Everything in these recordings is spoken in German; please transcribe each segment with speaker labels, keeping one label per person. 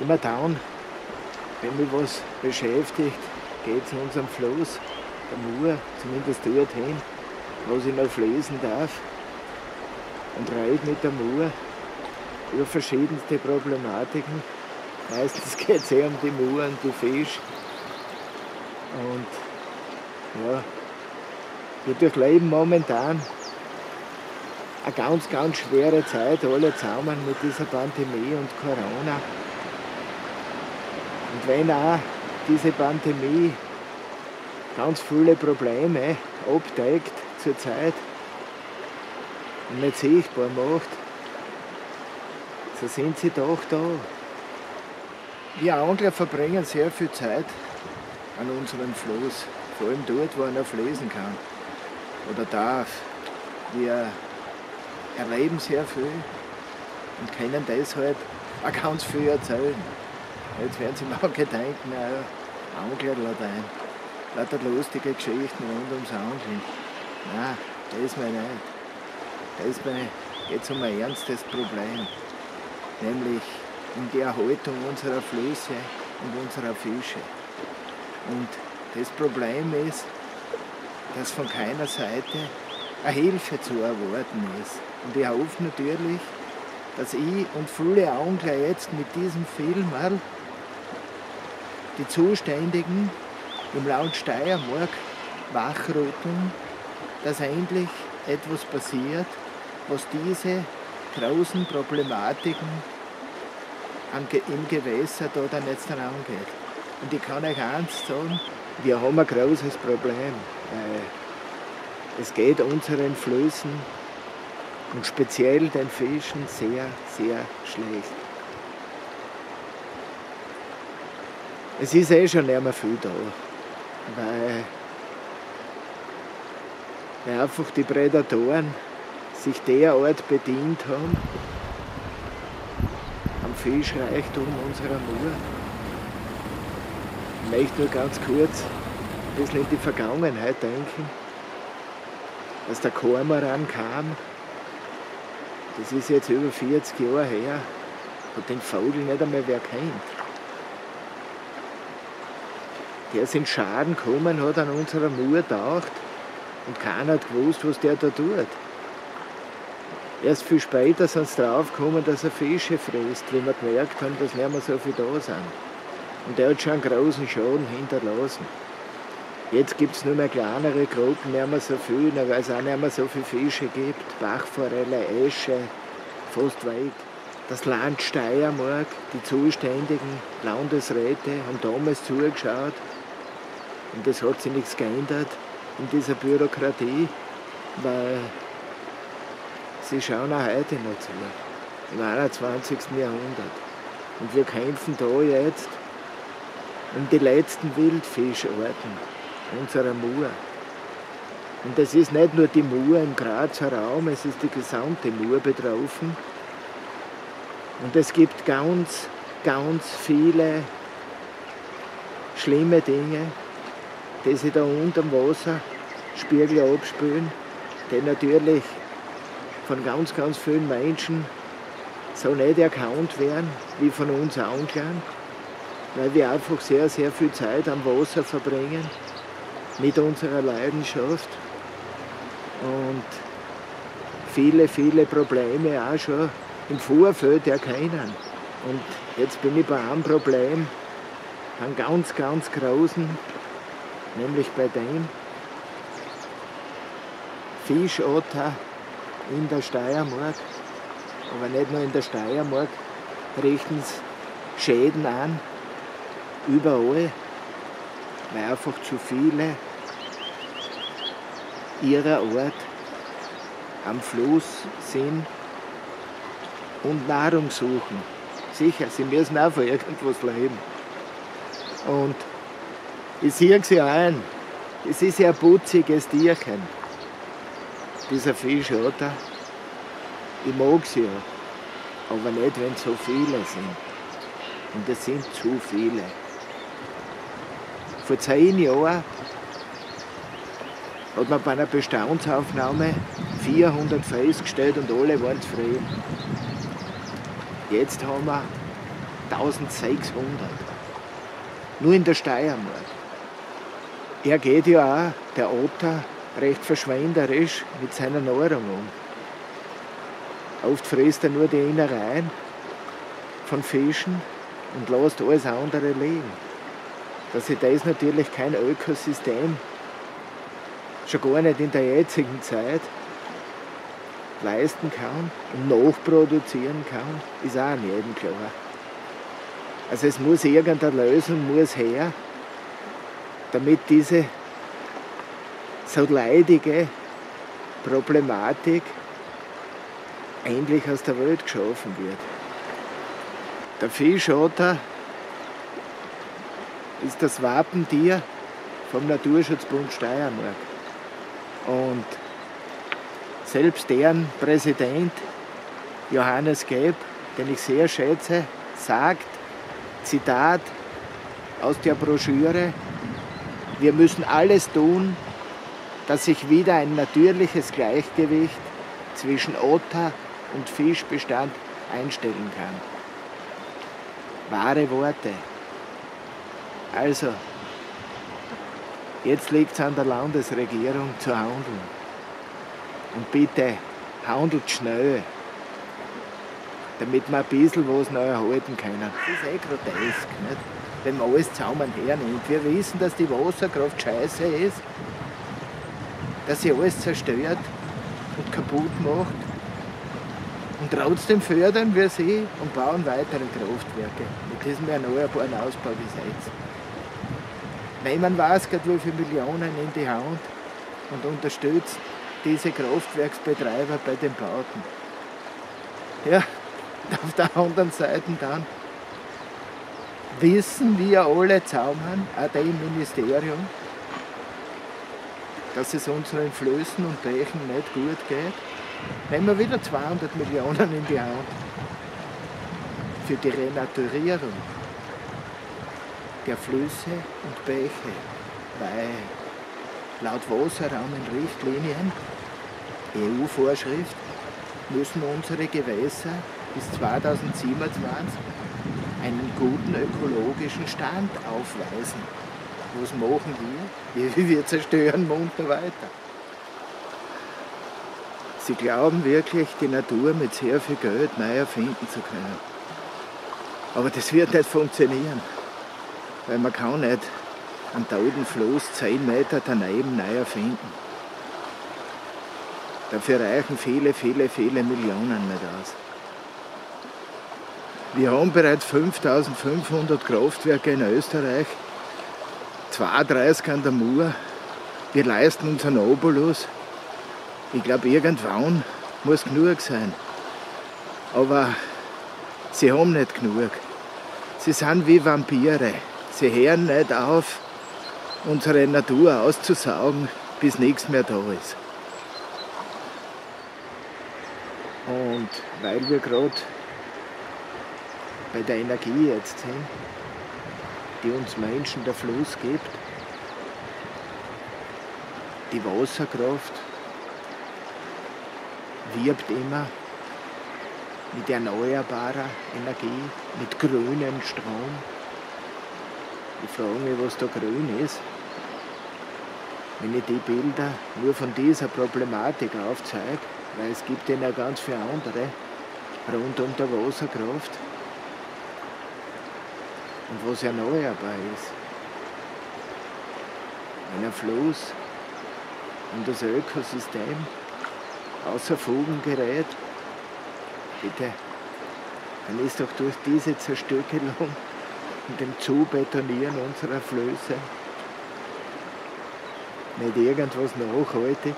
Speaker 1: Immer dann, wenn mich was beschäftigt, geht es in unserem Fluss, der Mur, zumindest dorthin, wo ich noch fließen darf. Und reite mit der Mur über verschiedenste Problematiken. Meistens geht es eher um die Mur und die Fisch. Und ja, wir durchleben momentan eine ganz, ganz schwere Zeit, alle zusammen mit dieser Pandemie und Corona. Und wenn auch diese Pandemie ganz viele Probleme abdeckt zurzeit und nicht sichtbar macht, so sind sie doch da. Wir Angler verbringen sehr viel Zeit an unserem Fluss, vor allem dort, wo er noch fließen kann oder darf. Wir erleben sehr viel und können deshalb auch ganz viel erzählen. Jetzt werden Sie manche denken, naja, Anglerlatein, lauter lustige Geschichten rund ums Angeln. Nein, das mir nicht. Das geht um ein ernstes Problem, nämlich um die Erhaltung unserer Flüsse und unserer Fische. Und das Problem ist, dass von keiner Seite eine Hilfe zu erwarten ist. Und ich hoffe natürlich, dass ich und viele Angler jetzt mit diesem Film die Zuständigen im Land Steiermark wachrütteln, dass endlich etwas passiert, was diese großen Problematiken im Gewässer da dann jetzt angeht. Und ich kann euch eins sagen, wir haben ein großes Problem. Es geht unseren Flüssen und speziell den Fischen sehr, sehr schlecht. Es ist eh schon nicht mehr viel da, weil, weil einfach die Prädatoren sich derart bedient haben am Fischreichtum unserer Mur. Ich möchte nur ganz kurz ein bisschen in die Vergangenheit denken, als der Kormoran kam. Das ist jetzt über 40 Jahre her, hat den Vogel nicht einmal wer kennt. Der ist in Schaden gekommen, hat an unserer Mur taucht und keiner hat gewusst, was der da tut. Erst viel später sind sie draufgekommen, dass er Fische frisst, wie wir gemerkt haben, dass nicht mehr so viele da sind. Und der hat schon einen großen Schaden hinterlassen. Jetzt gibt es nur mehr kleinere Gruppen, nicht mehr so viel, weil es auch nicht mehr so viele Fische gibt. Bachforelle, Esche, fast weg. Das Land Steiermark, die zuständigen Landesräte haben damals zugeschaut und es hat sich nichts geändert in dieser Bürokratie, weil sie schauen auch heute noch zu, im 21. Jahrhundert. Und wir kämpfen da jetzt um die letzten Wildfischarten unserer Mur. Und es ist nicht nur die Mur im Grazer Raum, es ist die gesamte Mur betroffen. Und es gibt ganz, ganz viele schlimme Dinge, die sich da unterm Wasserspiegel abspülen, die natürlich von ganz, ganz vielen Menschen so nicht erkannt werden wie von uns Anglern weil wir einfach sehr, sehr viel Zeit am Wasser verbringen mit unserer Leidenschaft und viele, viele Probleme auch schon im Vorfeld erkennen. Und jetzt bin ich bei einem Problem, einem ganz, ganz großen, nämlich bei dem Fischotter in der Steiermark, aber nicht nur in der Steiermark, richten Schäden an, überall, weil einfach zu viele ihrer Art am Fluss sind und Nahrung suchen. Sicher, sie müssen auch von irgendwas leben. Und ich sehe sie ein, es ist ein putziges Tierchen, dieser Fisch, oder? Ich mag sie ja, aber nicht, wenn so viele sind. Und es sind zu viele vor zehn Jahren hat man bei einer Bestandsaufnahme 400 festgestellt und alle waren zufrieden. Jetzt haben wir 1600. Nur in der Steiermark. Er geht ja auch, der Otter, recht verschwenderisch mit seiner Nahrung um. Oft frisst er nur die Innereien von Fischen und lässt alles andere liegen. Dass sich das natürlich kein Ökosystem, schon gar nicht in der jetzigen Zeit, leisten kann und nachproduzieren kann, ist auch an jedem klar. Also es muss irgendeine Lösung muss her, damit diese so leidige Problematik endlich aus der Welt geschaffen wird. Der Fischotter ist das Wappentier vom Naturschutzbund Steiermark. Und selbst deren Präsident Johannes Geb, den ich sehr schätze, sagt, Zitat aus der Broschüre, wir müssen alles tun, dass sich wieder ein natürliches Gleichgewicht zwischen Otter und Fischbestand einstellen kann. Wahre Worte. Also, jetzt liegt es an der Landesregierung zu handeln. Und bitte, handelt schnell, damit wir ein bisschen was neu erhalten können. Das ist eh grotesk, nicht? Wenn man alles zusammen hernimmt. Wir wissen, dass die Wasserkraft scheiße ist, dass sie alles zerstört und kaputt macht. Und trotzdem fördern wir sie und bauen weitere Kraftwerke mit diesem erneuerbaren Ausbaugesetz. Man weiß, wie viele Millionen in die Hand und unterstützt diese Kraftwerksbetreiber bei den Bauten. Ja, auf der anderen Seite dann wissen wir alle zusammen, auch der im Ministerium, dass es unseren Flößen und Bächen nicht gut geht, nehmen wir wieder 200 Millionen in die Hand für die Renaturierung der Flüsse und Bäche, weil laut Wasserrahmenrichtlinien, EU-Vorschrift, müssen unsere Gewässer bis 2027 einen guten ökologischen Stand aufweisen. Was machen wir? Wir zerstören munter weiter. Sie glauben wirklich, die Natur mit sehr viel Geld neu erfinden zu können. Aber das wird nicht funktionieren, weil man kann nicht einen toten Fluss 10 Meter daneben neu erfinden. Dafür reichen viele, viele, viele Millionen nicht aus. Wir haben bereits 5500 Kraftwerke in Österreich, 32 an der Mur. Wir leisten unseren Obolus. Ich glaube, irgendwann muss genug sein. Aber sie haben nicht genug. Sie sind wie Vampire. Sie hören nicht auf, unsere Natur auszusaugen, bis nichts mehr da ist. Und weil wir gerade bei der Energie jetzt sind, die uns Menschen der Fluss gibt, die Wasserkraft wirbt immer mit erneuerbarer Energie, mit grünem Strom. Ich frage mich, was da grün ist. Wenn ich die Bilder nur von dieser Problematik aufzeige, weil es gibt ja ganz viele andere rund um der Wasserkraft, und was erneuerbar ist. Wenn ein Fluss und das Ökosystem außer Fugen gerät, bitte, dann ist doch durch diese Zerstückelung und dem Zubetonieren unserer Flüsse nicht irgendwas nachhaltig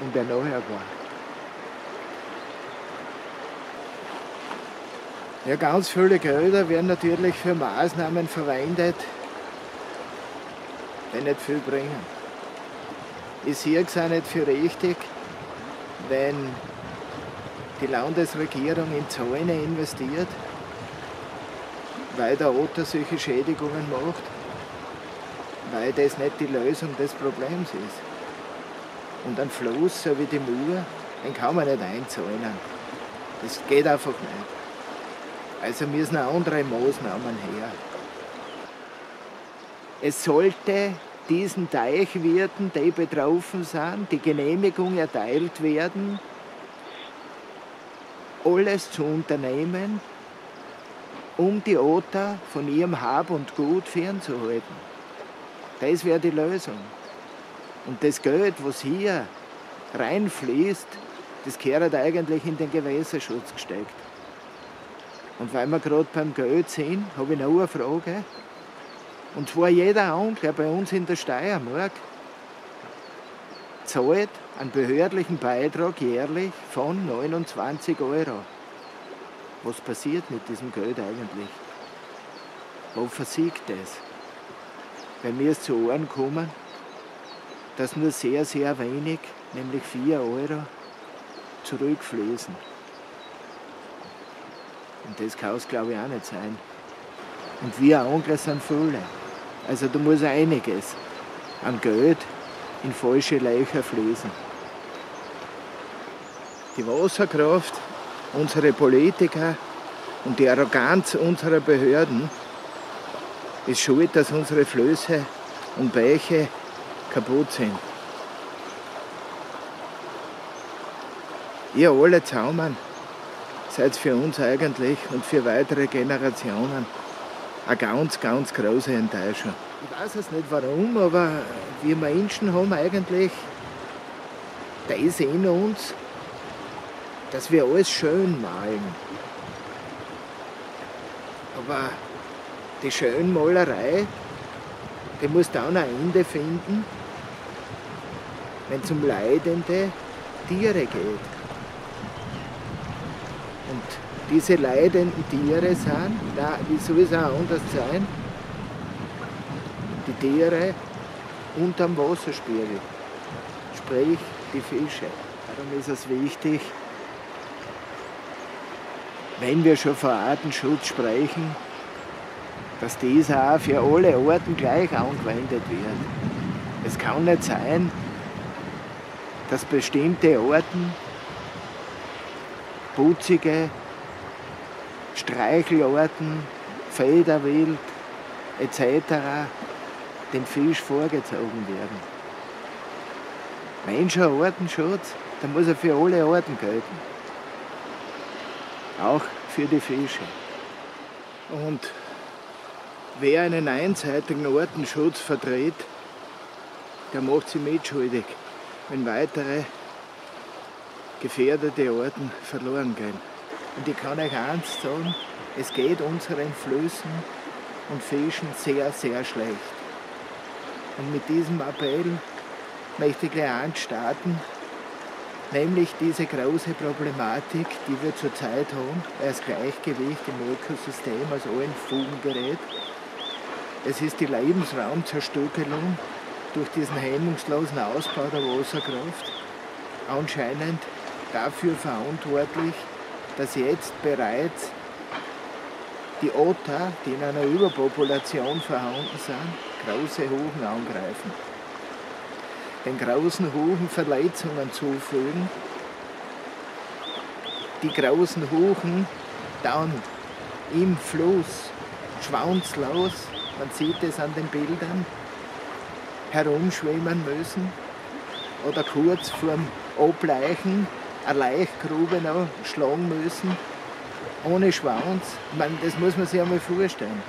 Speaker 1: und erneuerbar. Ja, ganz viele Gelder werden natürlich für Maßnahmen verwendet, die nicht viel bringen. Ich sehe es auch nicht für richtig, wenn die Landesregierung in Zäune investiert, weil der Otter solche Schädigungen macht, weil das nicht die Lösung des Problems ist. Und ein Fluss, so wie die Mur, den kann man nicht einzäunen. Das geht einfach nicht. Also müssen andere Maßnahmen her. Es sollte diesen Teichwirten, die betroffen sind, die Genehmigung erteilt werden, alles zu unternehmen, um die Otter von ihrem Hab und Gut fernzuhalten. Das wäre die Lösung. Und das Geld, was hier reinfließt, das gehört eigentlich in den Gewässerschutz gesteckt. Und weil wir gerade beim Geld sind, habe ich noch eine Frage. Und zwar jeder Angler bei uns in der Steiermark zahlt einen behördlichen Beitrag jährlich von 29 Euro. Was passiert mit diesem Geld eigentlich? Wo versiegt das? Wenn mir es zu Ohren kommen, dass nur sehr, sehr wenig, nämlich 4 Euro, zurückfließen. Und das kann es, glaube ich, auch nicht sein. Und wir Angler sind viele. Also da muss einiges an Geld in falsche Löcher fließen. Die Wasserkraft, unsere Politiker und die Arroganz unserer Behörden ist schuld, dass unsere Flöße und Bäche kaputt sind. Ihr alle zusammen seid für uns eigentlich und für weitere Generationen eine ganz, ganz große Enttäuschung. Ich weiß es nicht warum, aber wir Menschen haben eigentlich das in uns, dass wir alles schön malen. Aber die Schönmalerei, die muss dann ein Ende finden, wenn es um leidende Tiere geht. Diese leidenden Tiere sind, wie soll es auch anders sein, die Tiere unterm Wasserspiegel, sprich die Fische. Darum ist es wichtig, wenn wir schon von Artenschutz sprechen, dass dieser auch für alle Arten gleich angewendet wird. Es kann nicht sein, dass bestimmte Arten putzige Streichelarten, Federwild etc. dem Fisch vorgezogen werden. Wenn schon Artenschutz, dann muss er für alle Arten gelten. Auch für die Fische. Und wer einen einseitigen Artenschutz vertritt, der macht sich mitschuldig, wenn weitere gefährdete Arten verloren gehen. Und ich kann euch eins sagen, es geht unseren Flüssen und Fischen sehr, sehr schlecht. Und mit diesem Appell möchte ich gleich anstarten, nämlich diese große Problematik, die wir zurzeit haben, als Gleichgewicht im Ökosystem aus allen Fugen gerät. Es ist die Lebensraumzerstückelung durch diesen hemmungslosen Ausbau der Wasserkraft anscheinend dafür verantwortlich, dass jetzt bereits die Otter, die in einer Überpopulation vorhanden sind, große Huchen angreifen. Den großen Huchen Verletzungen zufügen, die großen Huchen dann im Fluss schwanzlos, man sieht es an den Bildern, herumschwimmen müssen oder kurz vorm Ableichen eine Leichgrube noch schlagen müssen, ohne Schwanz. Ich meine, das muss man sich einmal vorstellen.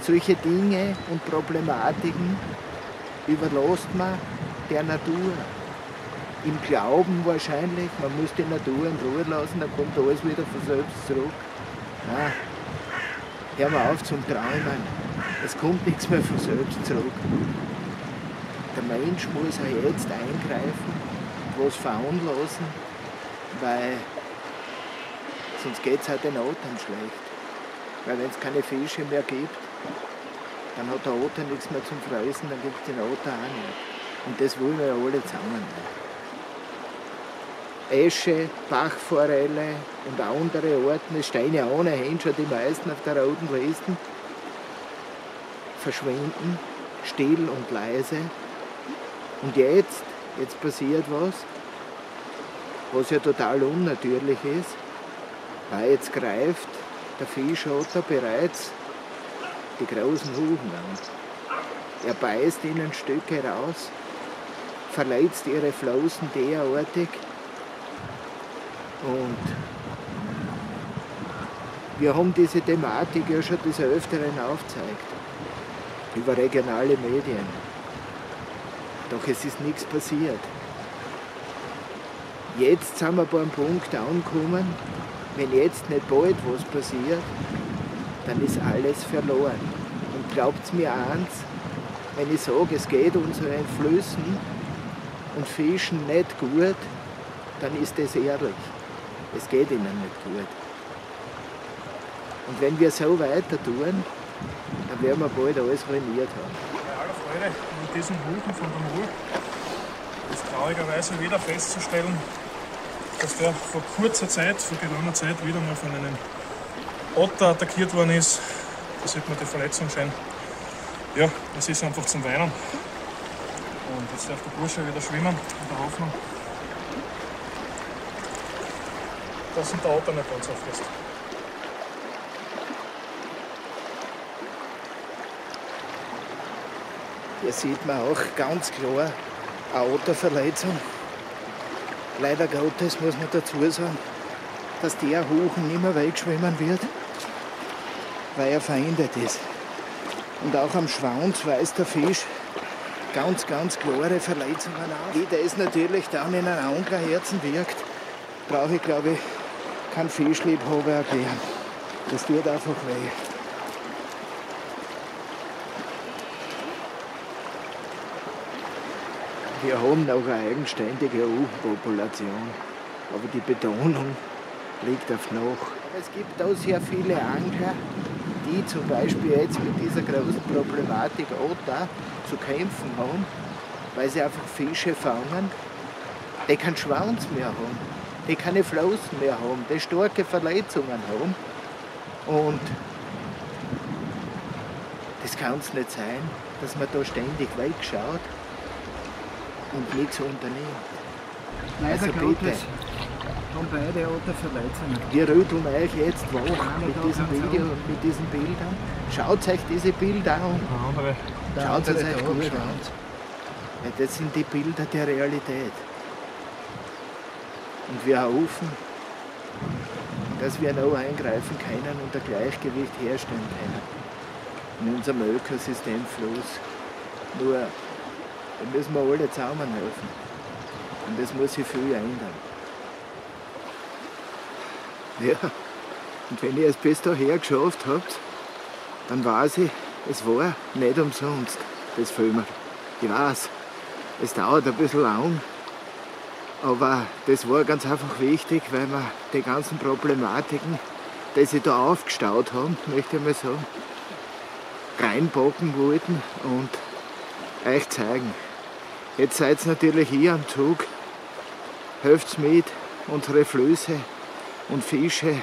Speaker 1: Solche Dinge und Problematiken überlässt man der Natur. Im Glauben wahrscheinlich, man muss die Natur in Ruhe lassen, dann kommt alles wieder von selbst zurück. Nein, hör mal auf zum Träumen. Es kommt nichts mehr von selbst zurück. Der Mensch muss auch jetzt eingreifen, was veranlassen, weil sonst geht es halt den Ottern schlecht. Weil wenn es keine Fische mehr gibt, dann hat der Otter nichts mehr zum Fressen, dann gibt es den Otter auch nicht. Und das wollen wir ja alle zusammen. Esche, Bachforelle und andere Arten, es stehen ja ohnehin schon die meisten auf der roten Liste, verschwinden, still und leise. Und jetzt, jetzt passiert was, was ja total unnatürlich ist, weil jetzt greift der Fischotter bereits die großen Huchen an. Er beißt ihnen Stücke raus, verletzt ihre Flossen derartig und wir haben diese Thematik ja schon des Öfteren aufgezeigt, über regionale Medien. Doch es ist nichts passiert. Jetzt sind wir bei einem Punkt angekommen, wenn jetzt nicht bald was passiert, dann ist alles verloren. Und glaubt mir eins, wenn ich sage, es geht unseren Flüssen und Fischen nicht gut, dann ist das ehrlich. Es geht ihnen nicht gut. Und wenn wir so weiter tun, dann werden wir bald alles ruiniert haben.
Speaker 2: Freude an diesem Hufen von der Mur ist traurigerweise wieder festzustellen, dass der vor kurzer Zeit, vor geraumer Zeit, wieder mal von einem Otter attackiert worden ist. Da sieht man die Verletzung schön. Ja, es ist einfach zum Weinen. Und jetzt darf der Bursche wieder schwimmen, in der Hoffnung, dass ihn der Otter nicht ganz auffrisst.
Speaker 1: Hier sieht man auch ganz klar eine Otterverletzung. Leider Gottes muss man dazu sagen, dass der Huchen nicht mehr wegschwimmen wird, weil er verändert ist. Und auch am Schwanz weist der Fisch ganz, ganz klare Verletzungen auf. Wie das natürlich dann in einem Anglerherzen wirkt, brauche ich glaube ich kein Fischliebhaber erklären. Das tut einfach weh. Wir haben auch eine eigenständige Uhrenpopulation, aber die Betonung liegt auf noch. Es gibt auch sehr viele Angler, die zum Beispiel jetzt mit dieser großen Problematik Otter zu kämpfen haben, weil sie einfach Fische fangen, die keinen Schwanz mehr haben, die keine Flossen mehr haben, die starke Verletzungen haben. Und das kann es nicht sein, dass man da ständig wegschaut und nichts unternimmt.
Speaker 3: Leider
Speaker 1: Also bitte.
Speaker 3: haben beide Otterverletzungen.
Speaker 1: Wir rütteln euch jetzt wach mit diesem Video und mit diesen Bildern. Schaut euch diese Bilder an. Schaut es euch gut an. Ja, das sind die Bilder der Realität. Und wir hoffen, dass wir noch eingreifen können und ein Gleichgewicht herstellen können in unserem Ökosystemfluss. Nur da müssen wir alle zusammenhelfen. Und das muss sich viel ändern. Ja, und wenn ihr es bis daher geschafft habt, dann weiß ich, es war nicht umsonst, das Filmen. Ich weiß, es dauert ein bisschen lang, aber das war ganz einfach wichtig, weil wir die ganzen Problematiken, die sich da aufgestaut haben, möchte ich mal sagen, reinpacken wollten und euch zeigen. Jetzt seid ihr natürlich hier am Zug, helft mit, unsere Flüsse und Fische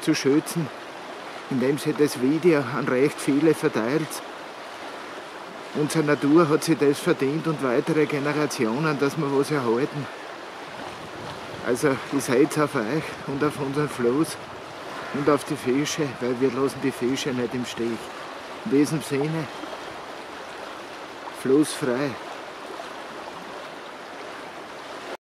Speaker 1: zu schützen, indem sie das Video an recht viele verteilt. Unsere Natur hat sich das verdient und weitere Generationen, dass wir was erhalten. Also ich seid auf euch und auf unseren Fluss und auf die Fische, weil wir lassen die Fische nicht im Stich. In diesem Sinne, flussfrei.